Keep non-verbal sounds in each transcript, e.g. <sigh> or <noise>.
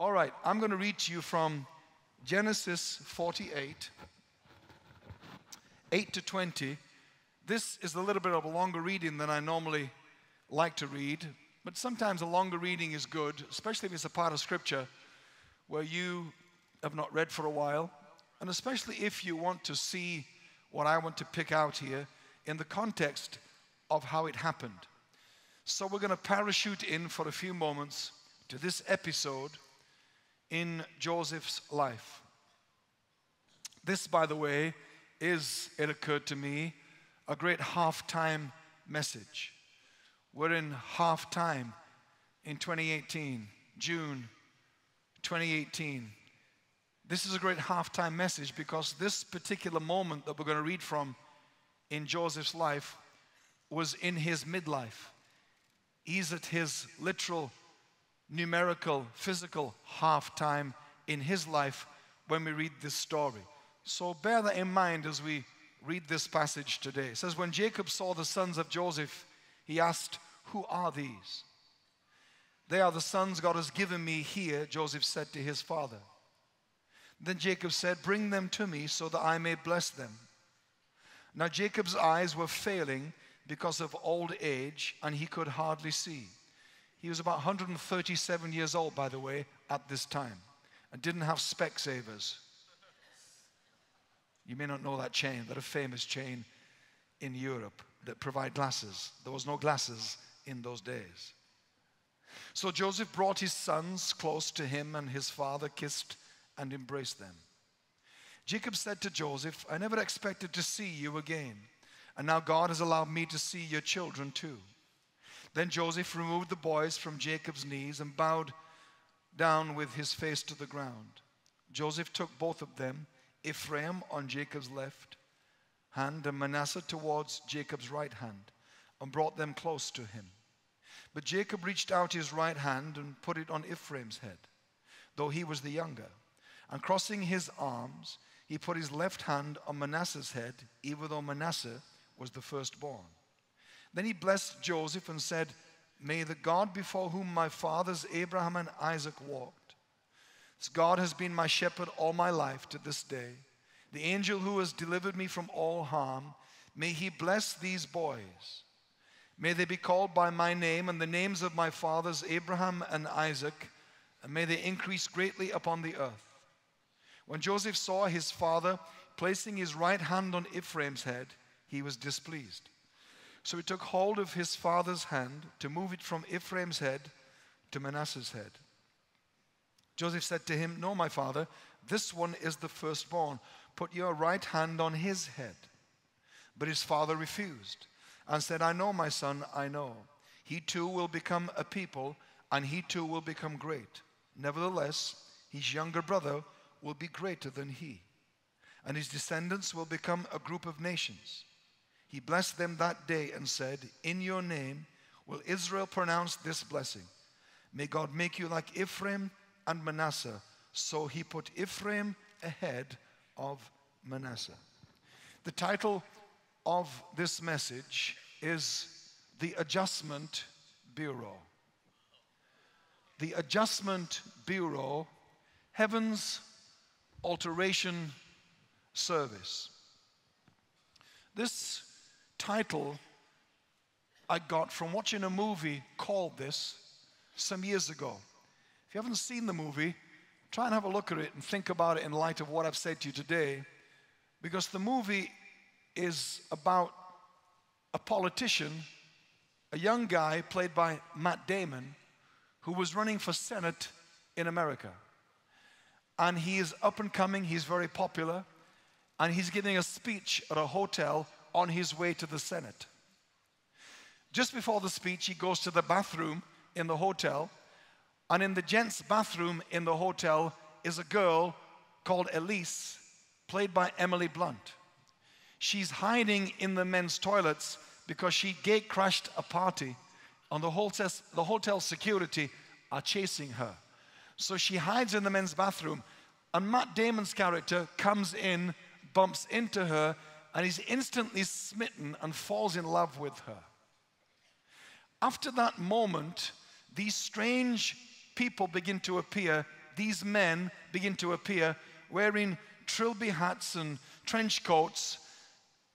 All right, I'm going to read to you from Genesis 48, 8 to 20. This is a little bit of a longer reading than I normally like to read, but sometimes a longer reading is good, especially if it's a part of Scripture where you have not read for a while, and especially if you want to see what I want to pick out here in the context of how it happened. So we're going to parachute in for a few moments to this episode in Joseph's life. This, by the way, is, it occurred to me, a great halftime message. We're in halftime in 2018, June 2018. This is a great halftime message because this particular moment that we're going to read from in Joseph's life was in his midlife. He's at his literal, numerical, physical half time in his life when we read this story. So bear that in mind as we read this passage today. It says, When Jacob saw the sons of Joseph, he asked, Who are these? They are the sons God has given me here, Joseph said to his father. Then Jacob said, Bring them to me so that I may bless them. Now Jacob's eyes were failing because of old age, and he could hardly see. He was about 137 years old, by the way, at this time, and didn't have Specsavers. You may not know that chain, that a famous chain in Europe that provide glasses. There was no glasses in those days. So Joseph brought his sons close to him, and his father kissed and embraced them. Jacob said to Joseph, I never expected to see you again, and now God has allowed me to see your children too. Then Joseph removed the boys from Jacob's knees and bowed down with his face to the ground. Joseph took both of them, Ephraim on Jacob's left hand and Manasseh towards Jacob's right hand, and brought them close to him. But Jacob reached out his right hand and put it on Ephraim's head, though he was the younger. And crossing his arms, he put his left hand on Manasseh's head, even though Manasseh was the firstborn. Then he blessed Joseph and said, May the God before whom my fathers Abraham and Isaac walked, as God has been my shepherd all my life to this day, the angel who has delivered me from all harm, may he bless these boys. May they be called by my name and the names of my fathers Abraham and Isaac, and may they increase greatly upon the earth. When Joseph saw his father placing his right hand on Ephraim's head, he was displeased. So he took hold of his father's hand to move it from Ephraim's head to Manasseh's head. Joseph said to him, No, my father, this one is the firstborn. Put your right hand on his head. But his father refused and said, I know, my son, I know. He too will become a people, and he too will become great. Nevertheless, his younger brother will be greater than he, and his descendants will become a group of nations. He blessed them that day and said, In your name will Israel pronounce this blessing. May God make you like Ephraim and Manasseh. So he put Ephraim ahead of Manasseh. The title of this message is the Adjustment Bureau. The Adjustment Bureau, Heaven's Alteration Service. This title I got from watching a movie called this some years ago. If you haven't seen the movie, try and have a look at it and think about it in light of what I've said to you today, because the movie is about a politician, a young guy played by Matt Damon, who was running for Senate in America. And he is up and coming, he's very popular, and he's giving a speech at a hotel on his way to the Senate. Just before the speech, he goes to the bathroom in the hotel, and in the gents' bathroom in the hotel is a girl called Elise, played by Emily Blunt. She's hiding in the men's toilets because she gate crashed a party and the hotel, the hotel security are chasing her. So she hides in the men's bathroom and Matt Damon's character comes in, bumps into her, and he's instantly smitten and falls in love with her. After that moment, these strange people begin to appear, these men begin to appear wearing trilby hats and trench coats.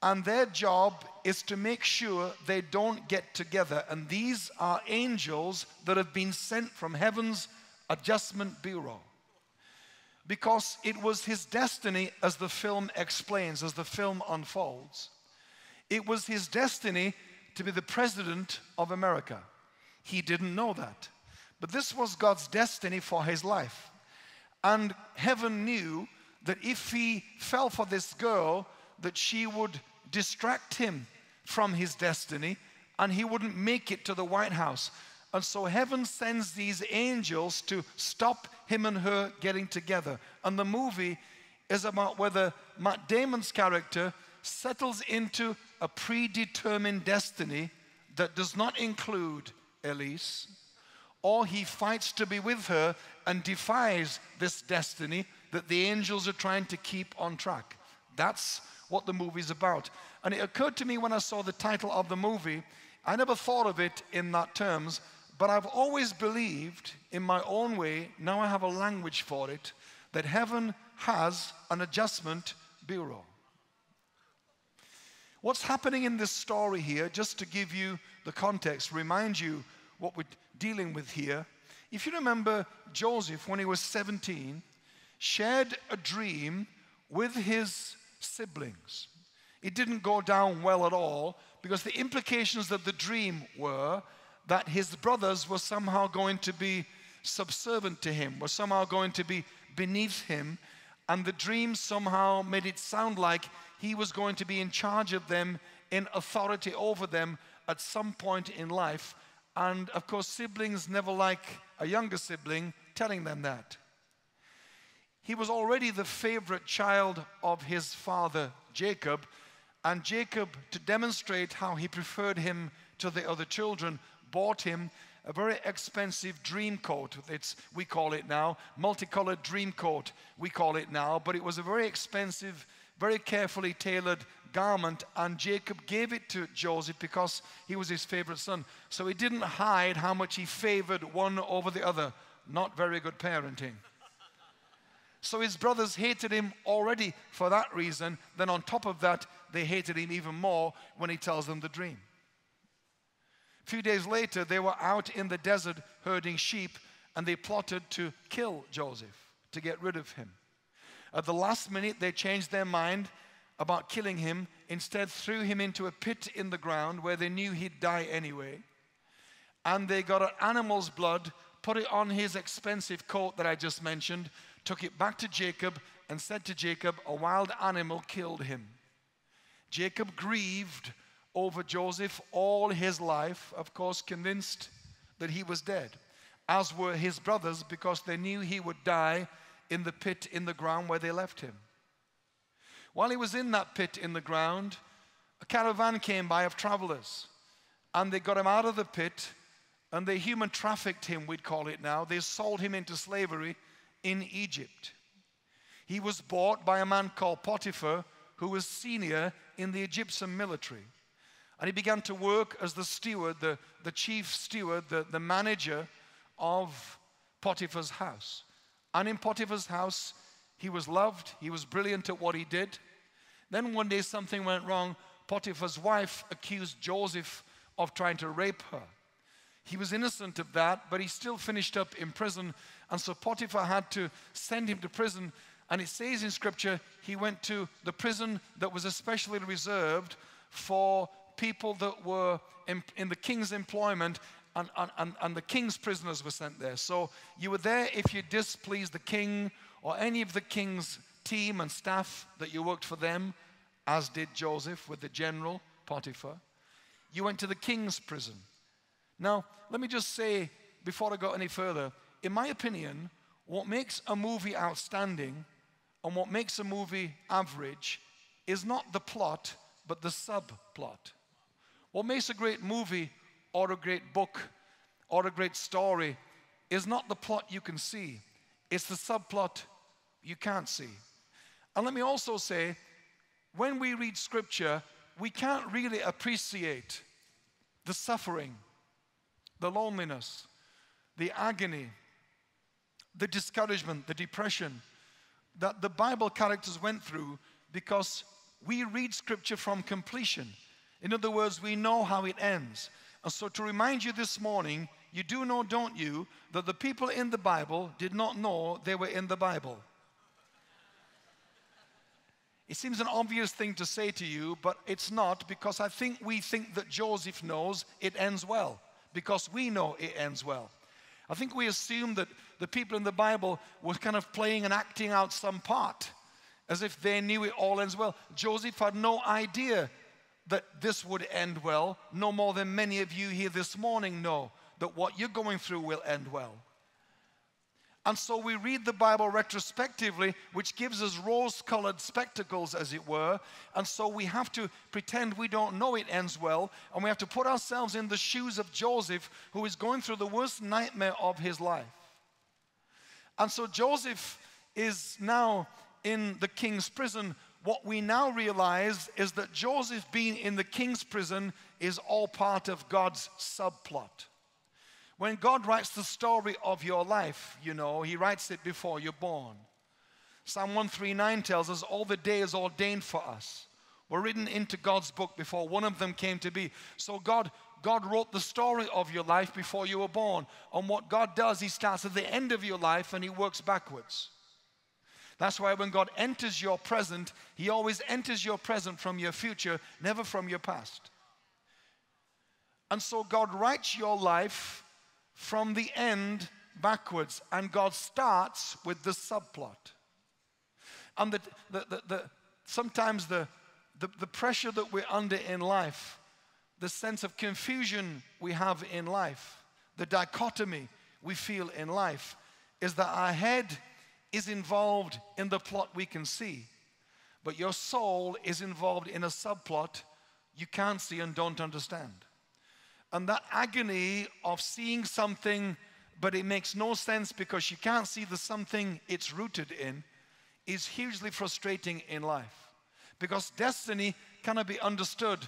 And their job is to make sure they don't get together. And these are angels that have been sent from heaven's adjustment bureau. Because it was his destiny, as the film explains, as the film unfolds, it was his destiny to be the president of America. He didn't know that. But this was God's destiny for his life. And heaven knew that if he fell for this girl, that she would distract him from his destiny and he wouldn't make it to the White House. And so heaven sends these angels to stop him and her getting together. And the movie is about whether Matt Damon's character settles into a predetermined destiny that does not include Elise, or he fights to be with her and defies this destiny that the angels are trying to keep on track. That's what the movie's about. And it occurred to me when I saw the title of the movie, I never thought of it in that terms, but I've always believed in my own way, now I have a language for it, that heaven has an adjustment bureau. What's happening in this story here, just to give you the context, remind you what we're dealing with here. If you remember Joseph, when he was 17, shared a dream with his siblings. It didn't go down well at all because the implications of the dream were that his brothers were somehow going to be subservient to him, were somehow going to be beneath him. And the dream somehow made it sound like he was going to be in charge of them, in authority over them at some point in life. And of course, siblings never like a younger sibling telling them that. He was already the favorite child of his father, Jacob. And Jacob, to demonstrate how he preferred him to the other children, bought him a very expensive dream coat. It's, we call it now, multicolored dream coat, we call it now, but it was a very expensive very carefully tailored garment, and Jacob gave it to Joseph because he was his favorite son. So he didn't hide how much he favored one over the other. Not very good parenting. So his brothers hated him already for that reason. Then, on top of that, they hated him even more when he tells them the dream. A few days later, they were out in the desert herding sheep and they plotted to kill Joseph, to get rid of him. At the last minute, they changed their mind about killing him, instead, threw him into a pit in the ground where they knew he'd die anyway. And they got an animal's blood, put it on his expensive coat that I just mentioned, took it back to Jacob, and said to Jacob, A wild animal killed him. Jacob grieved over Joseph all his life, of course, convinced that he was dead, as were his brothers, because they knew he would die in the pit in the ground where they left him. While he was in that pit in the ground, a caravan came by of travelers and they got him out of the pit and they human trafficked him, we'd call it now. They sold him into slavery in Egypt. He was bought by a man called Potiphar, who was senior in the Egyptian military. And he began to work as the steward, the, the chief steward, the, the manager of Potiphar's house. And in Potiphar's house, he was loved, he was brilliant at what he did. Then one day something went wrong. Potiphar's wife accused Joseph of trying to rape her. He was innocent of that, but he still finished up in prison. And so Potiphar had to send him to prison. And it says in scripture, he went to the prison that was especially reserved for people that were in, in the king's employment and, and, and the king's prisoners were sent there. So you were there if you displeased the king or any of the king's team and staff that you worked for them, as did Joseph with the general Potiphar. You went to the king's prison. Now, let me just say before I go any further, in my opinion, what makes a movie outstanding and what makes a movie average is not the plot, but the subplot. What makes a great movie or a great book or a great story is not the plot you can see, it's the subplot you can't see. And let me also say, when we read scripture, we can't really appreciate the suffering, the loneliness, the agony, the discouragement, the depression that the Bible characters went through because we read scripture from completion. In other words, we know how it ends. And so, to remind you this morning, you do know, don't you, that the people in the Bible did not know they were in the Bible. It seems an obvious thing to say to you, but it's not because I think we think that Joseph knows it ends well because we know it ends well. I think we assume that the people in the Bible were kind of playing and acting out some part as if they knew it all ends well. Joseph had no idea that this would end well, no more than many of you here this morning know that what you're going through will end well. And so we read the Bible retrospectively, which gives us rose colored spectacles, as it were. And so we have to pretend we don't know it ends well. And we have to put ourselves in the shoes of Joseph, who is going through the worst nightmare of his life. And so Joseph is now in the king's prison. What we now realize is that Joseph being in the king's prison is all part of God's subplot. When God writes the story of your life, you know, He writes it before you're born. Psalm 139 tells us all the days ordained for us were written into God's book before one of them came to be. So God, God wrote the story of your life before you were born. And what God does, He starts at the end of your life and He works backwards. That's why when God enters your present, He always enters your present from your future, never from your past. And so God writes your life from the end backwards, and God starts with the subplot. And the, the, the, the sometimes the, the, the pressure that we're under in life, the sense of confusion we have in life, the dichotomy we feel in life, is that our head is involved in the plot we can see, but your soul is involved in a subplot you can't see and don't understand. And that agony of seeing something, but it makes no sense because you can't see the something it's rooted in, is hugely frustrating in life. Because destiny cannot be understood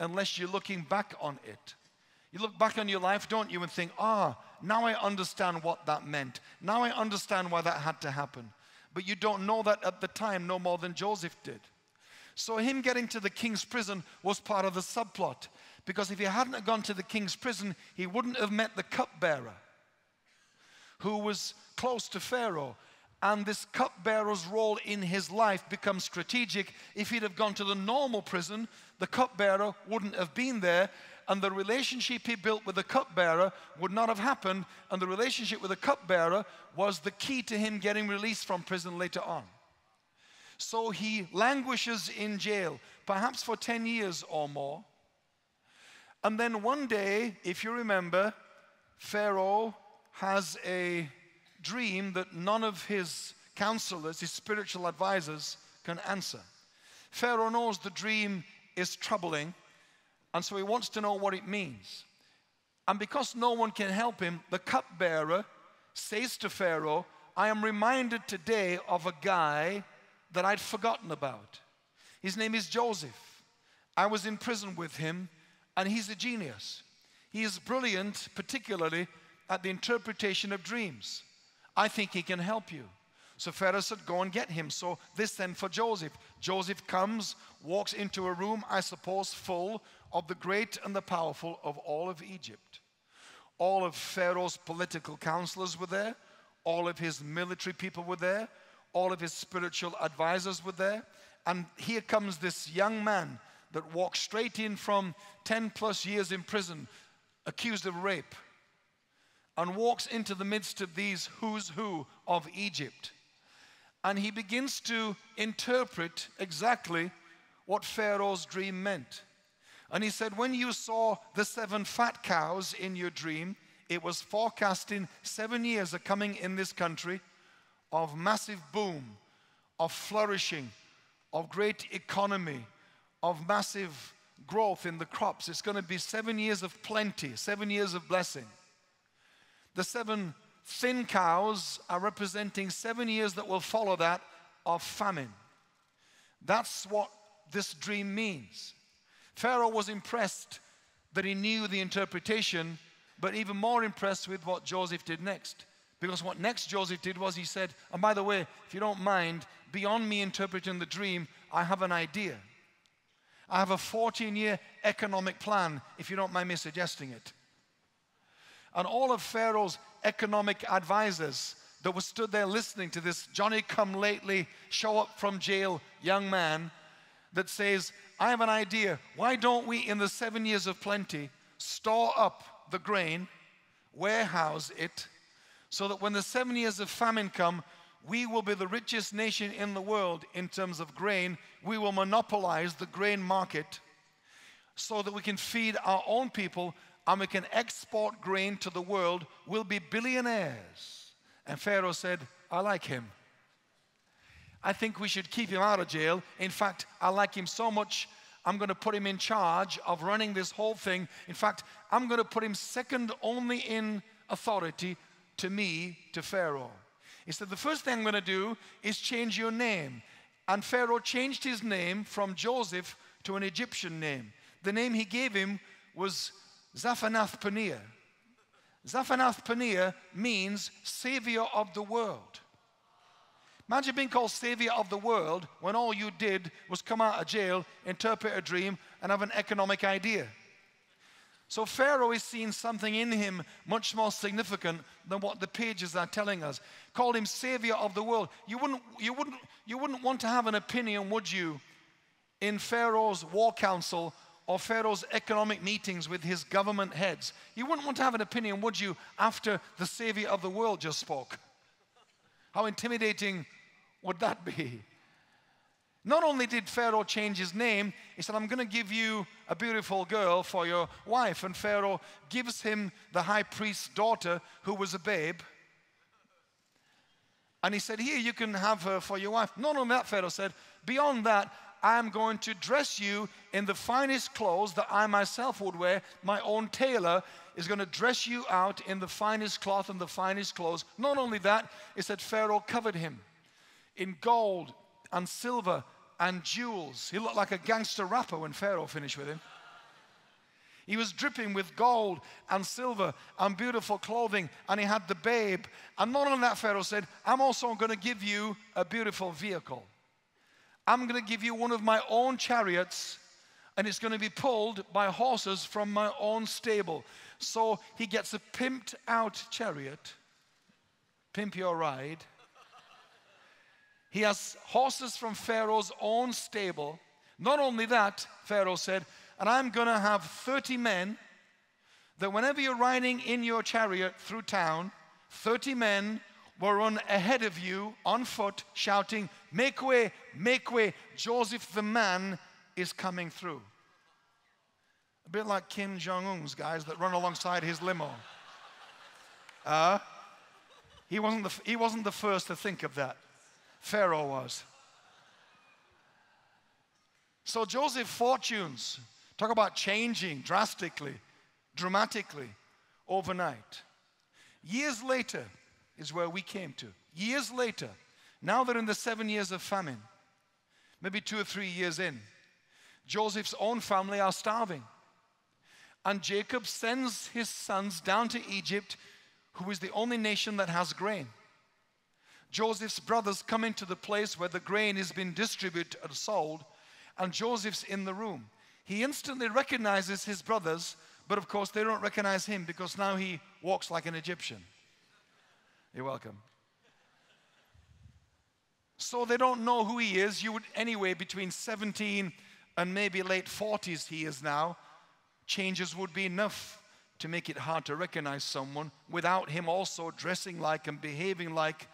unless you're looking back on it. You look back on your life, don't you, and think, ah, now I understand what that meant. Now I understand why that had to happen. But you don't know that at the time no more than Joseph did. So, him getting to the king's prison was part of the subplot. Because if he hadn't gone to the king's prison, he wouldn't have met the cupbearer who was close to Pharaoh. And this cupbearer's role in his life becomes strategic. If he'd have gone to the normal prison, the cupbearer wouldn't have been there. And the relationship he built with the cupbearer would not have happened. And the relationship with the cupbearer was the key to him getting released from prison later on. So he languishes in jail, perhaps for 10 years or more. And then one day, if you remember, Pharaoh has a dream that none of his counselors, his spiritual advisors, can answer. Pharaoh knows the dream is troubling, and so he wants to know what it means. And because no one can help him, the cupbearer says to Pharaoh, I am reminded today of a guy that I'd forgotten about. His name is Joseph. I was in prison with him and he's a genius. He is brilliant, particularly at the interpretation of dreams. I think he can help you. So Pharaoh said, Go and get him. So this then for Joseph. Joseph comes, walks into a room, I suppose, full of the great and the powerful of all of Egypt. All of Pharaoh's political counselors were there, all of his military people were there, all of his spiritual advisors were there. And here comes this young man that walks straight in from 10 plus years in prison, accused of rape, and walks into the midst of these who's who of Egypt. And he begins to interpret exactly what Pharaoh's dream meant. And he said, When you saw the seven fat cows in your dream, it was forecasting seven years are coming in this country of massive boom, of flourishing, of great economy, of massive growth in the crops. It's going to be seven years of plenty, seven years of blessing. The seven thin cows are representing seven years that will follow that of famine. That's what this dream means. Pharaoh was impressed that he knew the interpretation, but even more impressed with what Joseph did next. Because what next Joseph did was he said, and by the way, if you don't mind, beyond me interpreting the dream, I have an idea. I have a 14 year economic plan, if you don't mind me suggesting it. And all of Pharaoh's economic advisors that were stood there listening to this Johnny come lately, show up from jail young man that says, I have an idea. Why don't we, in the seven years of plenty, store up the grain, warehouse it, so that when the seven years of famine come, we will be the richest nation in the world in terms of grain. We will monopolize the grain market so that we can feed our own people and we can export grain to the world. We'll be billionaires. And Pharaoh said, I like him. I think we should keep him out of jail. In fact, I like him so much, I'm going to put him in charge of running this whole thing. In fact, I'm going to put him second only in authority to me, to Pharaoh. He said, The first thing I'm going to do is change your name. And Pharaoh changed his name from Joseph to an Egyptian name. The name he gave him was Zaphanath Paneah. Zaphanath Paneah means savior of the world. Imagine being called savior of the world when all you did was come out of jail, interpret a dream, and have an economic idea. So Pharaoh is seeing something in him much more significant than what the pages are telling us. Called him savior of the world. You wouldn't, you wouldn't, you wouldn't want to have an opinion, would you, in Pharaoh's war council or Pharaoh's economic meetings with his government heads? You wouldn't want to have an opinion, would you, after the savior of the world just spoke? How intimidating would that be? Not only did Pharaoh change his name, he said, I'm going to give you a beautiful girl for your wife. And Pharaoh gives him the high priest's daughter, who was a babe. And he said, Here, you can have her for your wife. Not only that, Pharaoh said, Beyond that, I am going to dress you in the finest clothes that I myself would wear. My own tailor is going to dress you out in the finest cloth and the finest clothes. Not only that, it said Pharaoh covered him in gold and silver and jewels. He looked like a gangster rapper when Pharaoh finished with him. He was dripping with gold and silver and beautiful clothing, and he had the babe. And not only that, Pharaoh said, I'm also going to give you a beautiful vehicle. I'm going to give you one of my own chariots, and it's going to be pulled by horses from my own stable. So he gets a pimped out chariot, pimp your ride, he has horses from Pharaoh's own stable. Not only that, Pharaoh said, and I'm going to have 30 men that whenever you're riding in your chariot through town, 30 men will run ahead of you on foot, shouting, Make way, make way. Joseph the man is coming through. A bit like Kim Jong un's guys that run alongside his limo. Uh, he, wasn't the, he wasn't the first to think of that. Pharaoh was. So Joseph's fortunes talk about changing drastically, dramatically overnight. Years later is where we came to. Years later, now they're in the seven years of famine, maybe two or three years in. Joseph's own family are starving. And Jacob sends his sons down to Egypt, who is the only nation that has grain. Joseph's brothers come into the place where the grain is being distributed and sold, and Joseph's in the room. He instantly recognizes his brothers, but of course they don't recognize him because now he walks like an Egyptian. You're welcome. So they don't know who he is. You would, anyway, between 17 and maybe late 40s, he is now. Changes would be enough to make it hard to recognize someone without him also dressing like and behaving like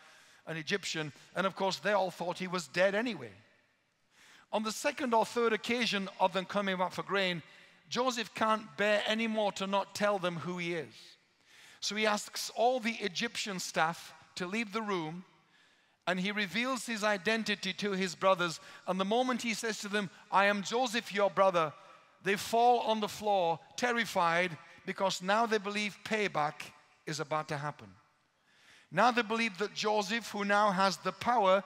an Egyptian, and of course, they all thought he was dead anyway. On the second or third occasion of them coming back for grain, Joseph can't bear anymore to not tell them who he is. So he asks all the Egyptian staff to leave the room and he reveals his identity to his brothers. And the moment he says to them, I am Joseph, your brother, they fall on the floor, terrified, because now they believe payback is about to happen. Now they believe that Joseph, who now has the power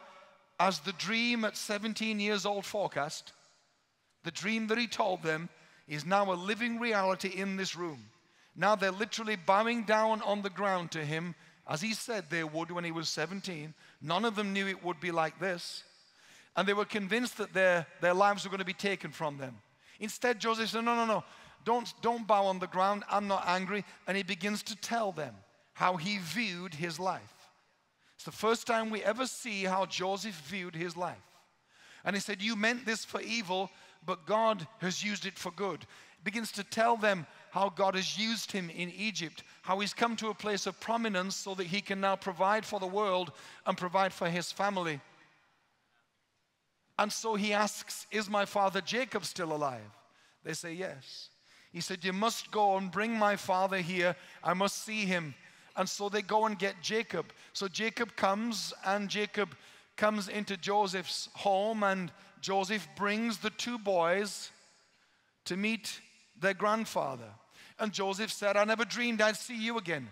as the dream at 17 years old forecast, the dream that he told them, is now a living reality in this room. Now they're literally bowing down on the ground to him as he said they would when he was 17. None of them knew it would be like this. And they were convinced that their, their lives were going to be taken from them. Instead, Joseph said, No, no, no, don't, don't bow on the ground. I'm not angry. And he begins to tell them how he viewed his life. It's the first time we ever see how Joseph viewed his life. And he said, You meant this for evil, but God has used it for good. He begins to tell them how God has used him in Egypt, how he's come to a place of prominence so that he can now provide for the world and provide for his family. And so he asks, Is my father Jacob still alive? They say, Yes. He said, You must go and bring my father here. I must see him. And so they go and get Jacob. So Jacob comes, and Jacob comes into Joseph's home, and Joseph brings the two boys to meet their grandfather. And Joseph said, I never dreamed I'd see you again,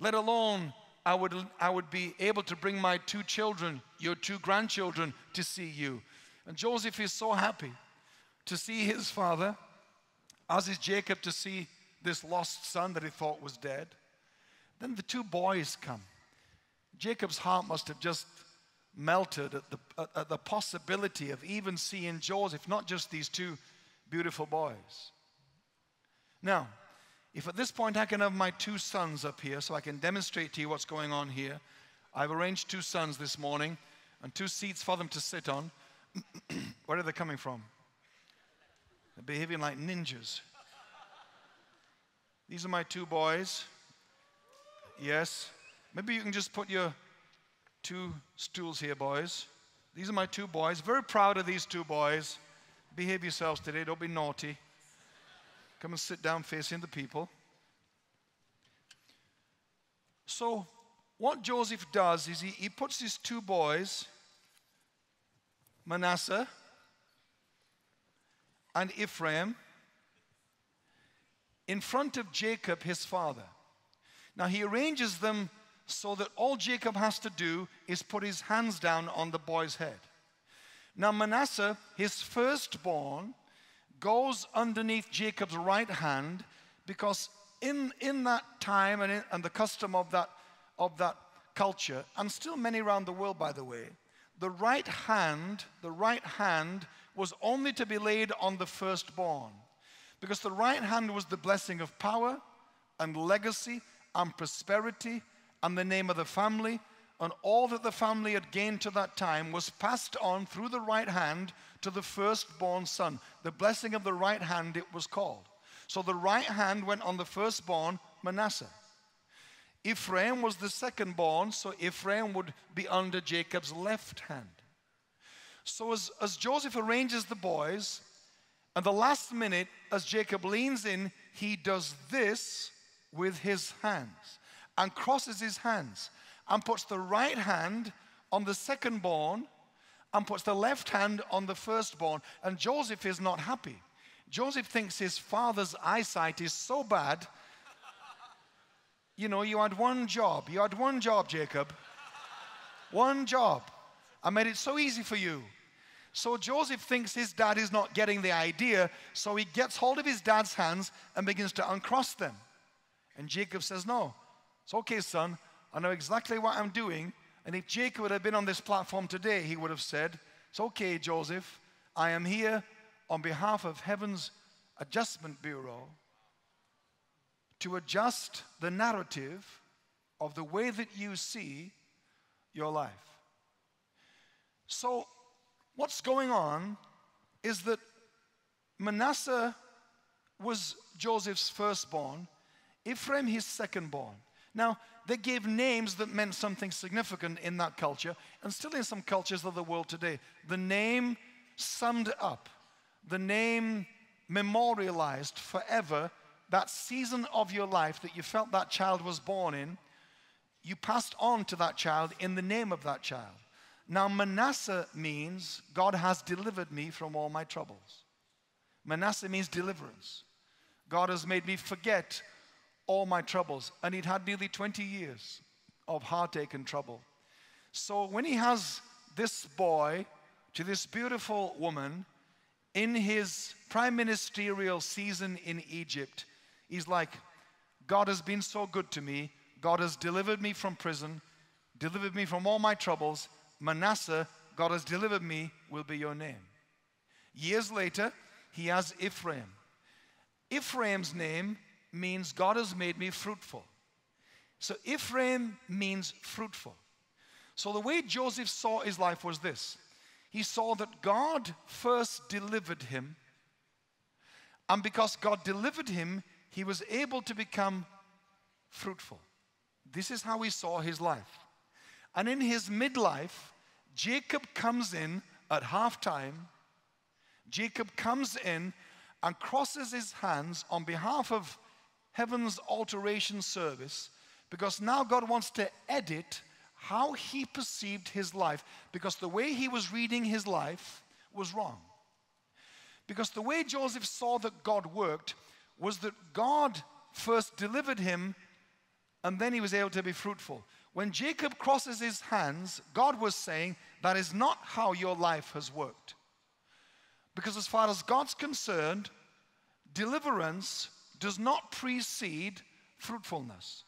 let alone I would, I would be able to bring my two children, your two grandchildren, to see you. And Joseph is so happy to see his father, as is Jacob to see this lost son that he thought was dead. Then the two boys come. Jacob's heart must have just melted at the, at the possibility of even seeing Joseph, not just these two beautiful boys. Now, if at this point I can have my two sons up here so I can demonstrate to you what's going on here, I've arranged two sons this morning and two seats for them to sit on. <clears throat> Where are they coming from? They're behaving like ninjas. These are my two boys. Yes. Maybe you can just put your two stools here, boys. These are my two boys. Very proud of these two boys. Behave yourselves today, don't be naughty. Come and sit down facing the people. So, what Joseph does is he, he puts his two boys, Manasseh and Ephraim, in front of Jacob, his father. Now, he arranges them so that all Jacob has to do is put his hands down on the boy's head. Now, Manasseh, his firstborn, goes underneath Jacob's right hand because in, in that time and, in, and the custom of that, of that culture, and still many around the world, by the way, the right hand, the right hand was only to be laid on the firstborn because the right hand was the blessing of power and legacy and prosperity and the name of the family and all that the family had gained to that time was passed on through the right hand to the firstborn son. The blessing of the right hand, it was called. So the right hand went on the firstborn, Manasseh. Ephraim was the secondborn, so Ephraim would be under Jacob's left hand. So as, as Joseph arranges the boys, at the last minute, as Jacob leans in, he does this with his hands and crosses his hands and puts the right hand on the secondborn and puts the left hand on the firstborn. And Joseph is not happy. Joseph thinks his father's eyesight is so bad. You know, you had one job. You had one job, Jacob. One job. I made it so easy for you. So Joseph thinks his dad is not getting the idea, so he gets hold of his dad's hands and begins to uncross them. And Jacob says, No, it's okay, son. I know exactly what I'm doing. And if Jacob have been on this platform today, he would have said, It's okay, Joseph. I am here on behalf of Heaven's Adjustment Bureau to adjust the narrative of the way that you see your life. So, what's going on is that Manasseh was Joseph's firstborn, Ephraim his secondborn. Now, they gave names that meant something significant in that culture, and still in some cultures of the world today. The name summed up, the name memorialized forever that season of your life that you felt that child was born in. You passed on to that child in the name of that child. Now, Manasseh means God has delivered me from all my troubles. Manasseh means deliverance. God has made me forget all my troubles. And he'd had nearly 20 years of heartache and trouble. So when he has this boy to this beautiful woman in his prime ministerial season in Egypt, he's like, God has been so good to me. God has delivered me from prison, delivered me from all my troubles. Manasseh, God has delivered me, will be your name. Years later, he has Ephraim. Ephraim's name means God has made me fruitful. So Ephraim means fruitful. So the way Joseph saw his life was this he saw that God first delivered him, and because God delivered him, he was able to become fruitful. This is how he saw his life. And in his midlife, Jacob comes in at halftime. Jacob comes in and crosses his hands on behalf of heaven's alteration service because now God wants to edit how he perceived his life because the way he was reading his life was wrong. Because the way Joseph saw that God worked was that God first delivered him and then he was able to be fruitful. When Jacob crosses his hands, God was saying, That is not how your life has worked. Because as far as God's concerned, deliverance does not precede fruitfulness.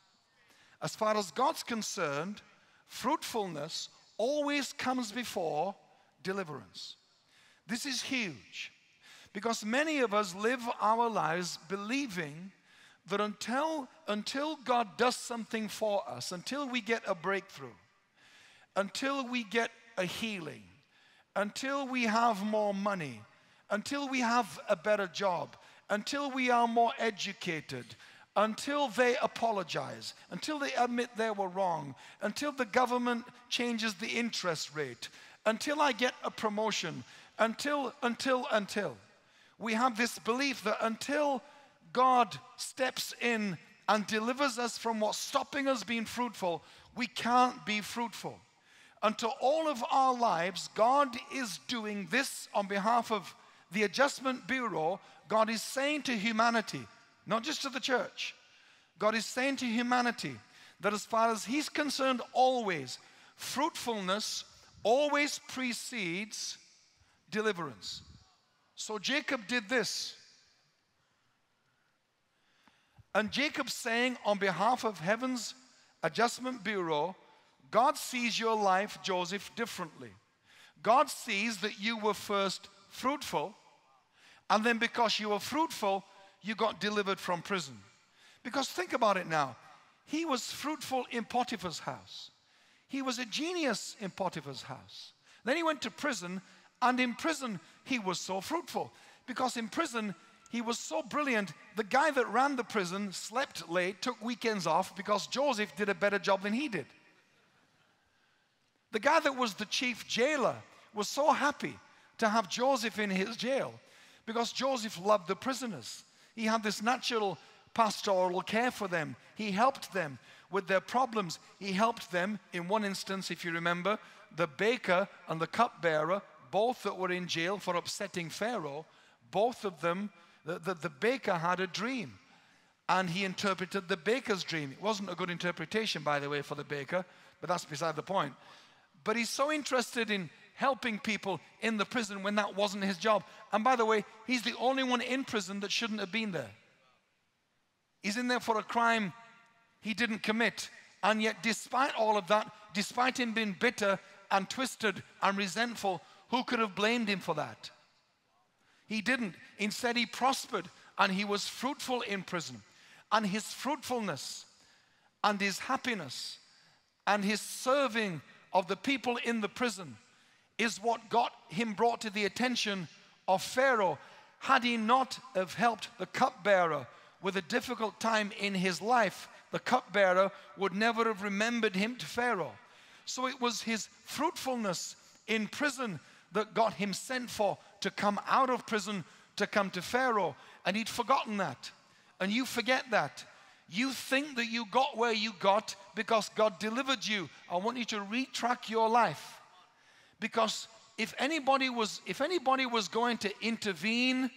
As far as God's concerned, fruitfulness always comes before deliverance. This is huge because many of us live our lives believing that until, until God does something for us, until we get a breakthrough, until we get a healing, until we have more money, until we have a better job, until we are more educated, until they apologize, until they admit they were wrong, until the government changes the interest rate, until I get a promotion, until, until, until. We have this belief that until God steps in and delivers us from what's stopping us being fruitful, we can't be fruitful. Until all of our lives, God is doing this on behalf of the Adjustment Bureau. God is saying to humanity, not just to the church, God is saying to humanity that as far as He's concerned, always, fruitfulness always precedes deliverance. So Jacob did this. And Jacob saying on behalf of Heaven's Adjustment Bureau, God sees your life, Joseph, differently. God sees that you were first fruitful, and then because you were fruitful, you got delivered from prison. Because think about it now. He was fruitful in Potiphar's house. He was a genius in Potiphar's house. Then he went to prison, and in prison, he was so fruitful. Because in prison, he was so brilliant. The guy that ran the prison slept late, took weekends off because Joseph did a better job than he did. The guy that was the chief jailer was so happy to have Joseph in his jail because Joseph loved the prisoners. He had this natural pastoral care for them. He helped them with their problems. He helped them, in one instance, if you remember, the baker and the cupbearer, both that were in jail for upsetting Pharaoh, both of them the, the, the baker had a dream and he interpreted the baker's dream. It wasn't a good interpretation, by the way, for the baker, but that's beside the point. But he's so interested in helping people in the prison when that wasn't his job. And by the way, he's the only one in prison that shouldn't have been there. He's in there for a crime he didn't commit. And yet, despite all of that, despite him being bitter and twisted and resentful, who could have blamed him for that? He didn't. Instead, he prospered and he was fruitful in prison. And his fruitfulness and his happiness and his serving of the people in the prison is what got him brought to the attention of Pharaoh. Had he not have helped the cupbearer with a difficult time in his life, the cupbearer would never have remembered him to Pharaoh. So it was his fruitfulness in prison that got him sent for to come out of prison to come to Pharaoh. And he'd forgotten that. And you forget that. You think that you got where you got because God delivered you. I want you to retrack your life. Because if anybody was if anybody was going to intervene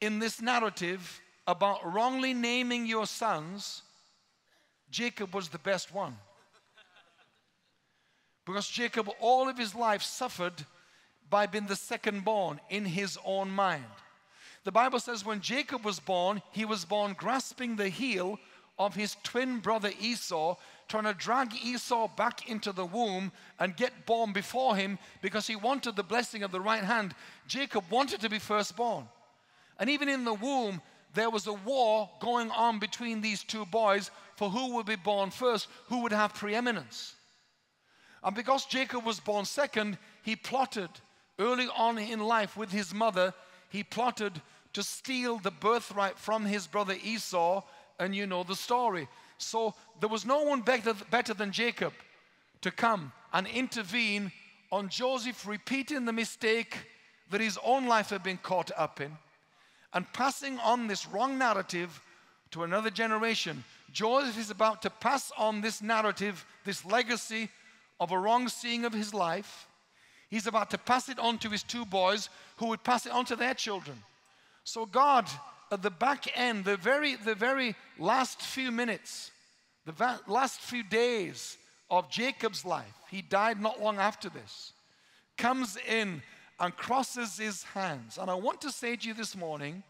in this narrative about wrongly naming your sons, Jacob was the best one. Because Jacob all of his life suffered by being the second born in his own mind. The Bible says when Jacob was born, he was born grasping the heel of his twin brother Esau, trying to drag Esau back into the womb and get born before him because he wanted the blessing of the right hand. Jacob wanted to be firstborn. And even in the womb, there was a war going on between these two boys for who would be born first, who would have preeminence. And because Jacob was born second, he plotted early on in life with his mother, he plotted to steal the birthright from his brother Esau, and you know the story. So there was no one better, better than Jacob to come and intervene on Joseph repeating the mistake that his own life had been caught up in and passing on this wrong narrative to another generation. Joseph is about to pass on this narrative, this legacy of a wrong seeing of his life. He's about to pass it on to his two boys who would pass it on to their children. So God, at the back end, the very, the very last few minutes, the va- last few days of Jacob's life, he died not long after this, comes in and crosses his hands. And I want to say to you this morning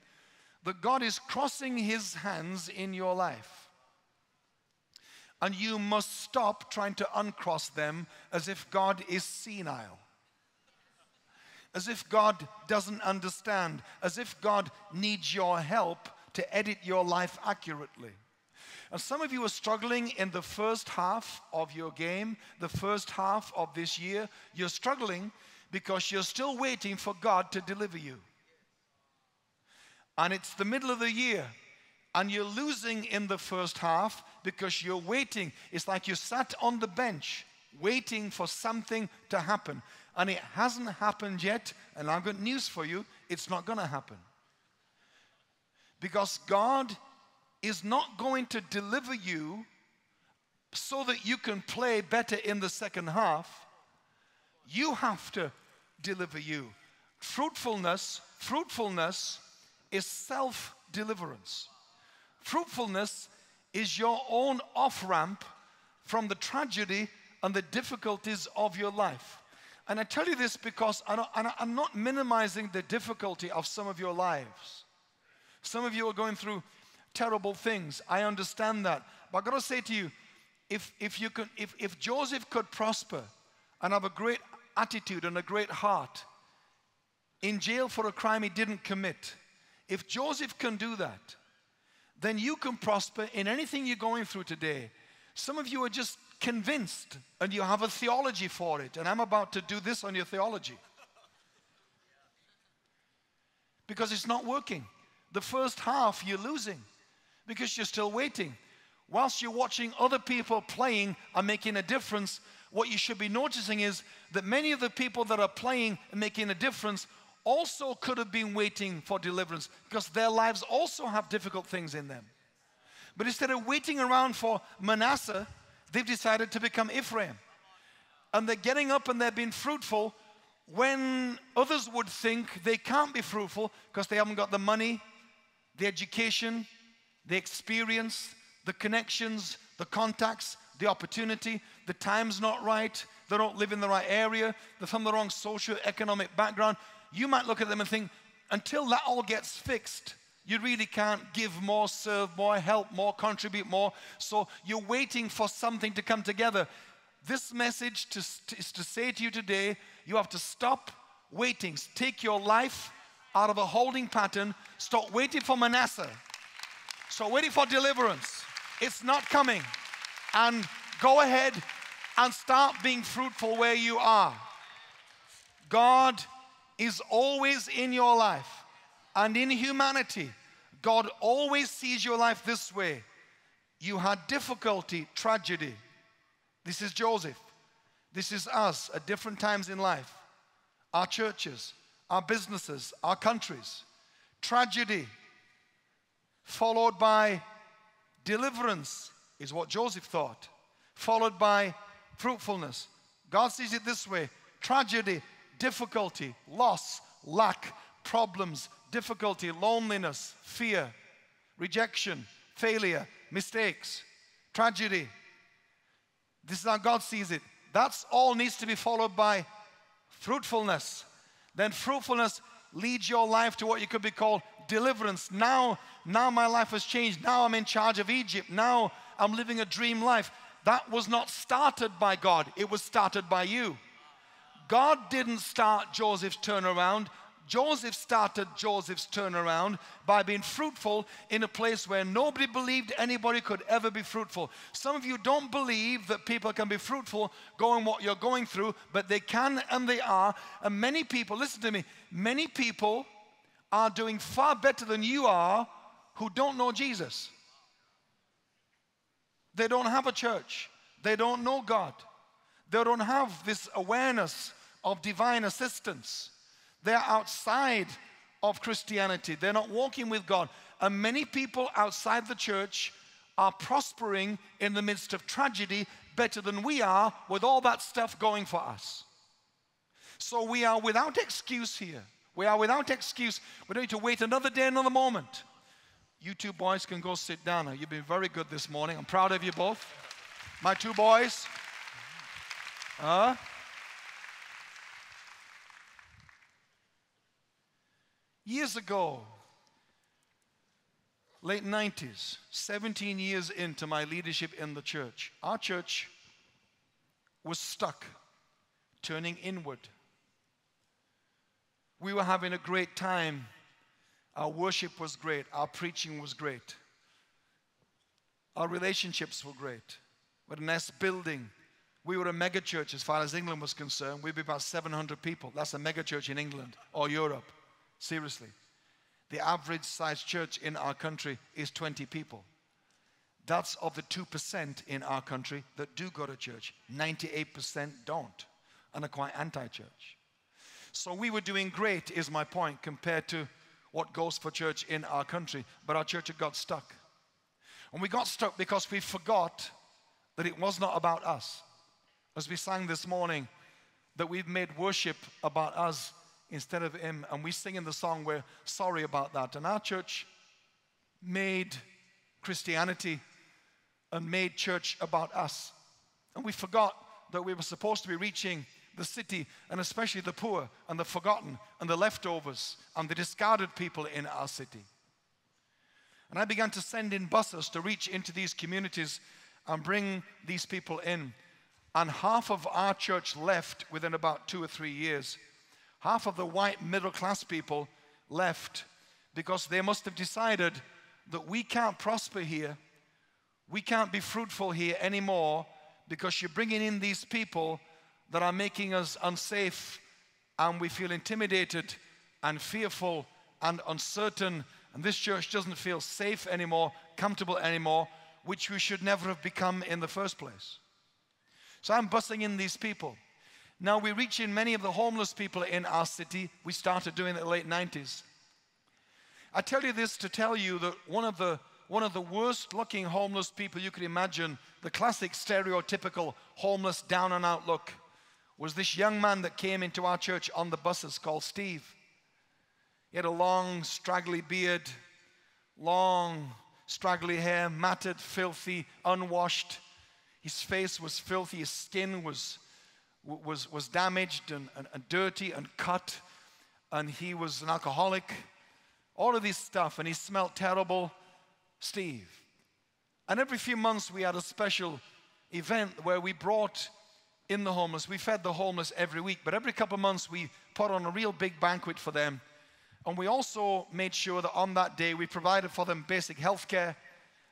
that God is crossing his hands in your life. And you must stop trying to uncross them as if God is senile, as if God doesn't understand, as if God needs your help to edit your life accurately. And some of you are struggling in the first half of your game, the first half of this year. You're struggling because you're still waiting for God to deliver you. And it's the middle of the year, and you're losing in the first half because you're waiting. It's like you sat on the bench waiting for something to happen, and it hasn't happened yet. And I've got news for you it's not going to happen. Because God is not going to deliver you so that you can play better in the second half. You have to deliver you. Fruitfulness, fruitfulness is self deliverance. Fruitfulness is your own off ramp from the tragedy and the difficulties of your life. And I tell you this because I'm not minimizing the difficulty of some of your lives. Some of you are going through terrible things. I understand that. But I've got to say to you, if, if, you could, if, if Joseph could prosper and have a great attitude and a great heart in jail for a crime he didn't commit, if Joseph can do that, then you can prosper in anything you're going through today. Some of you are just convinced and you have a theology for it, and I'm about to do this on your theology. Because it's not working. The first half you're losing because you're still waiting. Whilst you're watching other people playing and making a difference, what you should be noticing is that many of the people that are playing and making a difference also could have been waiting for deliverance because their lives also have difficult things in them. But instead of waiting around for Manasseh, they've decided to become Ephraim. And they're getting up and they're being fruitful when others would think they can't be fruitful because they haven't got the money, the education, the experience, the connections, the contacts, the opportunity, the time's not right, they don't live in the right area, they're from the wrong socio-economic background. You might look at them and think, until that all gets fixed, you really can't give more, serve more, help more, contribute more. So you're waiting for something to come together. This message to, is to say to you today you have to stop waiting. Take your life out of a holding pattern. Stop waiting for Manasseh. Stop waiting for deliverance. It's not coming. And go ahead and start being fruitful where you are. God is always in your life and in humanity. God always sees your life this way. You had difficulty, tragedy. This is Joseph. This is us at different times in life. Our churches, our businesses, our countries. Tragedy followed by deliverance is what Joseph thought, followed by fruitfulness. God sees it this way tragedy difficulty, loss, lack, problems, difficulty, loneliness, fear, rejection, failure, mistakes, tragedy. This is how God sees it. That's all needs to be followed by fruitfulness. Then fruitfulness leads your life to what you could be called deliverance. Now, now my life has changed. Now I'm in charge of Egypt. Now I'm living a dream life. That was not started by God, it was started by you. God didn't start Joseph's turnaround. Joseph started Joseph's turnaround by being fruitful in a place where nobody believed anybody could ever be fruitful. Some of you don't believe that people can be fruitful going what you're going through, but they can and they are. And many people, listen to me, many people are doing far better than you are who don't know Jesus. They don't have a church, they don't know God, they don't have this awareness of divine assistance. They're outside of Christianity. They're not walking with God. And many people outside the church are prospering in the midst of tragedy better than we are with all that stuff going for us. So we are without excuse here. We are without excuse. We don't need to wait another day, another moment. You two boys can go sit down. You've been very good this morning. I'm proud of you both. My two boys. Uh, Years ago, late 90s, 17 years into my leadership in the church, our church was stuck, turning inward. We were having a great time. Our worship was great. Our preaching was great. Our relationships were great. We had a nice building. We were a mega church as far as England was concerned. We'd be about 700 people. That's a mega church in England or Europe. Seriously. The average size church in our country is 20 people. That's of the 2% in our country that do go to church. 98% don't and are quite anti church. So we were doing great, is my point, compared to what goes for church in our country. But our church had got stuck. And we got stuck because we forgot that it was not about us. As we sang this morning, that we've made worship about us instead of Him. And we sing in the song, we're sorry about that. And our church made Christianity and made church about us. And we forgot that we were supposed to be reaching the city and especially the poor and the forgotten and the leftovers and the discarded people in our city. And I began to send in buses to reach into these communities and bring these people in. And half of our church left within about two or three years half of the white middle class people left because they must have decided that we can't prosper here, we can't be fruitful here anymore because you're bringing in these people that are making us unsafe and we feel intimidated and fearful and uncertain. And this church doesn't feel safe anymore, comfortable anymore, which we should never have become in the first place. So I'm busing in these people. Now we're reaching many of the homeless people in our city. We started doing it in the late 90s. I tell you this to tell you that one of the one of the worst looking homeless people you could imagine, the classic stereotypical homeless down and out look, was this young man that came into our church on the buses called Steve. He had a long, straggly beard, long, straggly hair, matted, filthy, unwashed. His face was filthy, his skin was was, was damaged and, and, and dirty and cut, and he was an alcoholic, all of this stuff, and he smelled terrible. Steve. And every few months we had a special event where we brought in the homeless. We fed the homeless every week, but every couple of months we put on a real big banquet for them. And we also made sure that on that day we provided for them basic health care,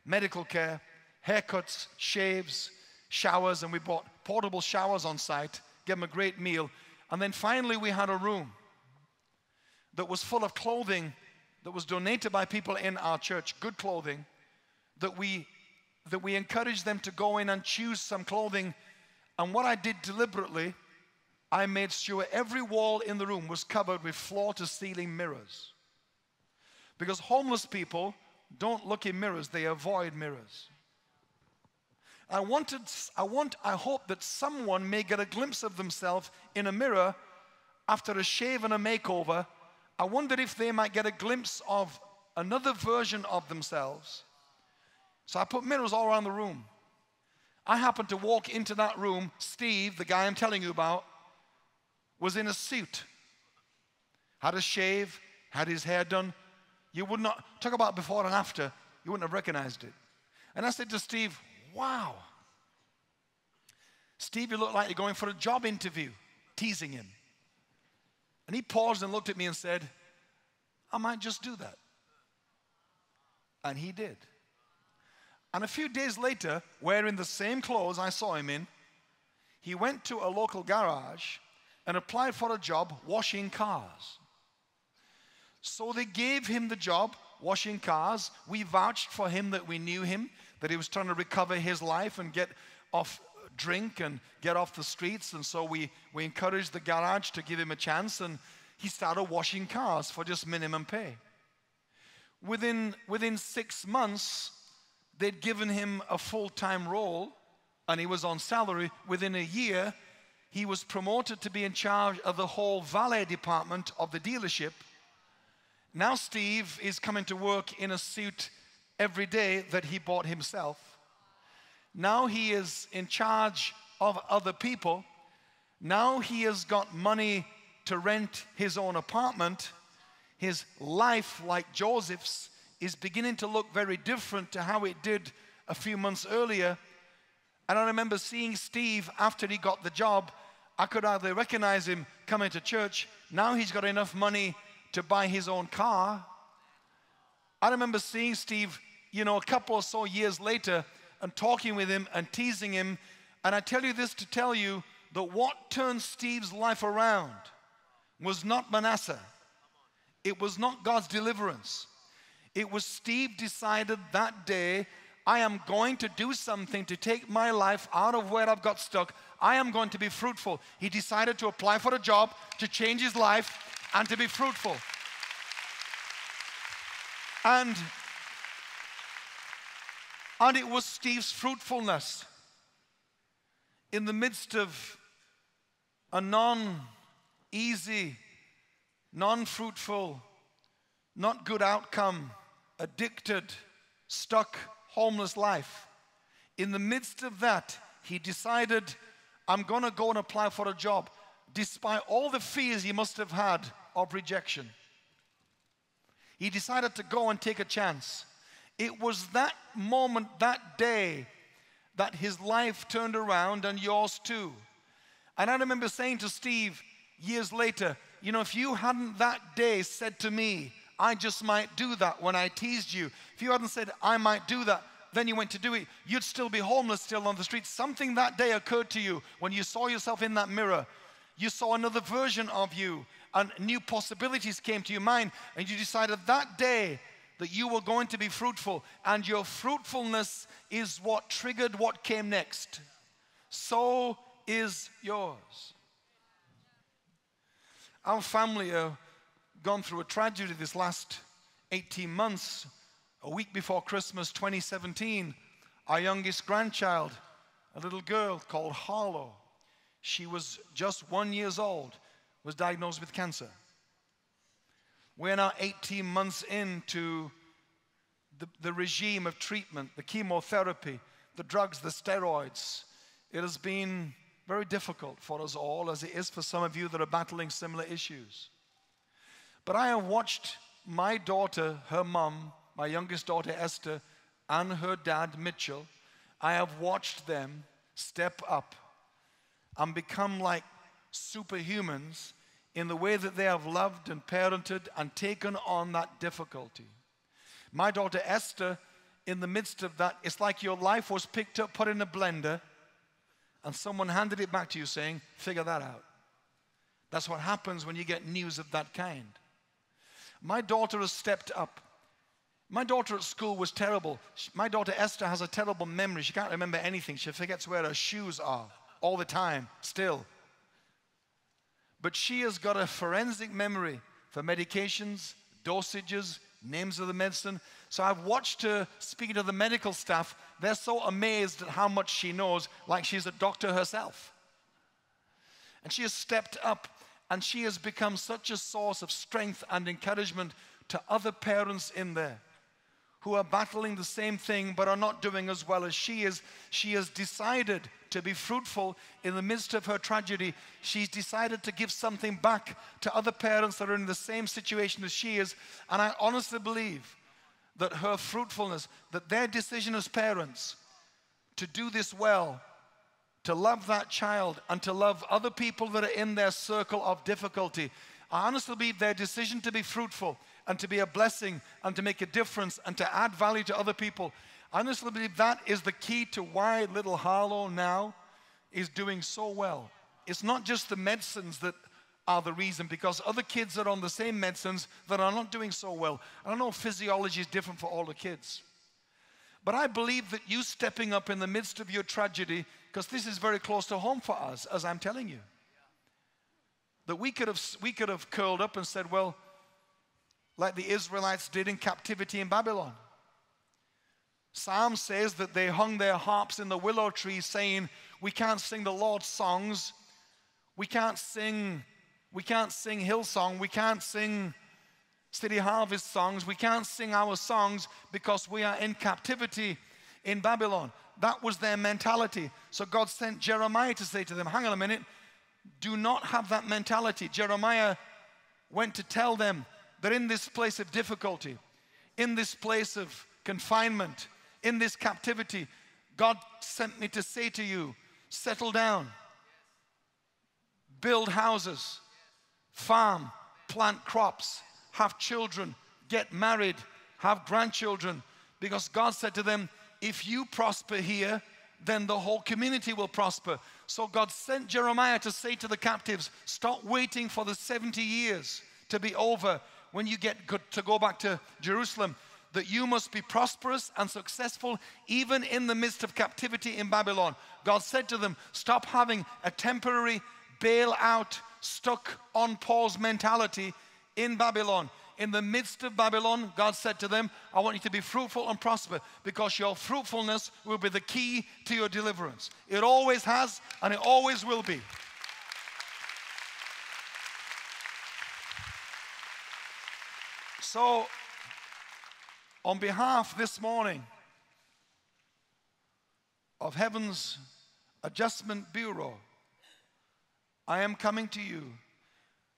medical care, haircuts, shaves, showers, and we bought portable showers on site, gave them a great meal. And then finally, we had a room that was full of clothing that was donated by people in our church, good clothing, that we, that we encouraged them to go in and choose some clothing. And what I did deliberately, I made sure every wall in the room was covered with floor to ceiling mirrors. Because homeless people don't look in mirrors, they avoid mirrors. I wanted, I want, I hope that someone may get a glimpse of themselves in a mirror after a shave and a makeover. I wondered if they might get a glimpse of another version of themselves. So I put mirrors all around the room. I happened to walk into that room. Steve, the guy I'm telling you about, was in a suit, had a shave, had his hair done, You would not, talk about before and after, you wouldn't have recognized it. And I said to Steve, Wow. Steve, you look like you're going for a job interview, teasing him. And he paused and looked at me and said, I might just do that. And he did. And a few days later, wearing the same clothes I saw him in, he went to a local garage and applied for a job washing cars. So they gave him the job washing cars. We vouched for him that we knew him, that he was trying to recover his life and get off drink and get off the streets. And so we, we encouraged the garage to give him a chance, and he started washing cars for just minimum pay. Within, within six months, they'd given him a full time role and he was on salary. Within a year, he was promoted to be in charge of the whole valet department of the dealership. Now, Steve is coming to work in a suit every day that he bought himself. Now he is in charge of other people. Now he has got money to rent his own apartment. His life, like Joseph's, is beginning to look very different to how it did a few months earlier. And I remember seeing Steve after he got the job. I could hardly recognize him coming to church. Now he's got enough money to buy his own car. I remember seeing Steve, you know, a couple or so years later and talking with him and teasing him. And I tell you this to tell you that what turned Steve's life around was not Manasseh, it was not God's deliverance. It was Steve decided that day, I am going to do something to take my life out of where I've got stuck. I am going to be fruitful. He decided to apply for a job, to change his life, and to be fruitful. And, and it was Steve's fruitfulness in the midst of a non easy, non fruitful, not good outcome addicted, stuck, homeless life. In the midst of that, he decided, I'm going to go and apply for a job, despite all the fears he must have had of rejection. He decided to go and take a chance. It was that moment, that day, that his life turned around and yours too. And I remember saying to Steve years later, you know, if you hadn't that day said to me, I just might do that when I teased you. If you hadn't said, I might do that, then you went to do it, you'd still be homeless, still on the street. Something that day occurred to you when you saw yourself in that mirror. You saw another version of you, and new possibilities came to your mind, and you decided that day that you were going to be fruitful, and your fruitfulness is what triggered what came next. So is yours. Our family have gone through a tragedy this last 18 months. A week before Christmas 2017, our youngest grandchild, a little girl called Harlow, she was just one years old, was diagnosed with cancer. We're now 18 months into the, the regime of treatment, the chemotherapy, the drugs, the steroids. It has been very difficult for us all, as it is for some of you that are battling similar issues. But I have watched my daughter, her mom, my youngest daughter Esther, and her dad Mitchell, I have watched them step up and become like superhumans in the way that they have loved and parented and taken on that difficulty. My daughter Esther, in the midst of that, it's like your life was picked up, put in a blender, and someone handed it back to you saying, figure that out. That's what happens when you get news of that kind. My daughter has stepped up. My daughter at school was terrible. My daughter Esther has a terrible memory. She can't remember anything. She forgets where her shoes are all the time, still. But she has got a forensic memory for medications, dosages, names of the medicine. So I've watched her speaking to the medical staff. They're so amazed at how much she knows, like she's a doctor herself. And she has stepped up and she has become such a source of strength and encouragement to other parents in there who are battling the same thing but are not doing as well as she is. She has decided to be fruitful in the midst of her tragedy. She's decided to give something back to other parents that are in the same situation as she is. And I honestly believe that her fruitfulness, that their decision as parents to do this well, to love that child, and to love other people that are in their circle of difficulty, I honestly believe their decision to be fruitful and to be a blessing and to make a difference and to add value to other people. Honestly believe that is the key to why little Harlow now is doing so well. It's not just the medicines that are the reason because other kids are on the same medicines that are not doing so well. I don't know physiology is different for all the kids. But I believe that you stepping up in the midst of your tragedy, because this is very close to home for us, as I'm telling you, that we could have, we could have curled up and said, well, like the Israelites did in captivity in Babylon. Psalm says that they hung their harps in the willow tree, saying, We can't sing the Lord's songs. We can't sing, we can't sing Hillsong. We can't sing City Harvest songs. We can't sing our songs because we are in captivity in Babylon. That was their mentality. So God sent Jeremiah to say to them, Hang on a minute, do not have that mentality. Jeremiah went to tell them that in this place of difficulty, in this place of confinement, in this captivity, God sent me to say to you, settle down, build houses, farm, plant crops, have children, get married, have grandchildren. Because God said to them, if you prosper here, then the whole community will prosper. So God sent Jeremiah to say to the captives, stop waiting for the 70 years to be over when you get to go back to Jerusalem that you must be prosperous and successful even in the midst of captivity in Babylon. God said to them, Stop having a temporary bailout, stuck on Paul's mentality in Babylon. In the midst of Babylon, God said to them, I want you to be fruitful and prosper because your fruitfulness will be the key to your deliverance. It always has and it always will be. So, on behalf this morning of Heaven's Adjustment Bureau, I am coming to you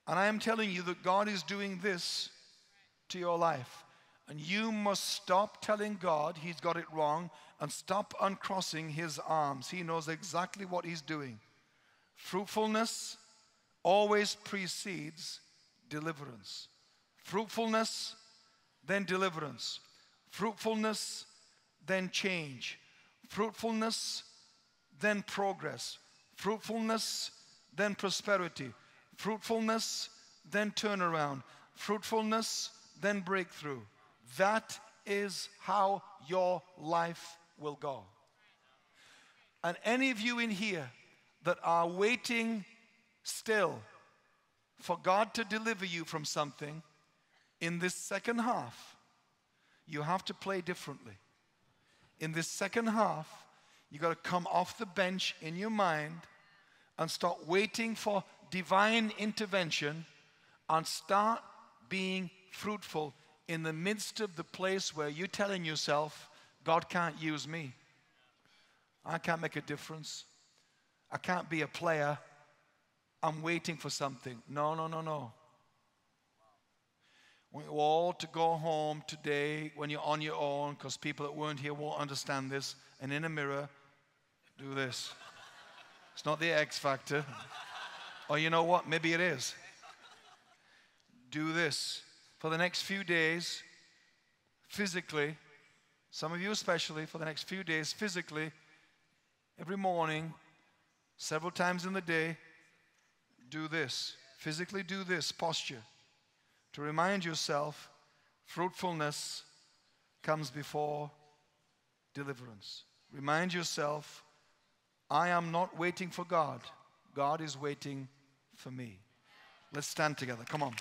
and I am telling you that God is doing this to your life. And you must stop telling God he's got it wrong and stop uncrossing his arms. He knows exactly what he's doing. Fruitfulness always precedes deliverance. Fruitfulness, then deliverance. Fruitfulness, then change. Fruitfulness, then progress. Fruitfulness, then prosperity. Fruitfulness, then turnaround. Fruitfulness, then breakthrough. That is how your life will go. And any of you in here that are waiting still for God to deliver you from something, in this second half, you have to play differently. In this second half, you got to come off the bench in your mind and start waiting for divine intervention and start being fruitful in the midst of the place where you're telling yourself, God can't use me. I can't make a difference. I can't be a player. I'm waiting for something. No, no, no, no want you all to go home today when you're on your own, because people that weren't here won't understand this, and in a mirror, do this. It's not the X factor. Or you know what? Maybe it is. Do this. For the next few days, physically, some of you especially, for the next few days, physically, every morning, several times in the day, do this. Physically do this posture to remind yourself fruitfulness comes before deliverance. Remind yourself, I am not waiting for God, God is waiting for me. Let's stand together. Come on.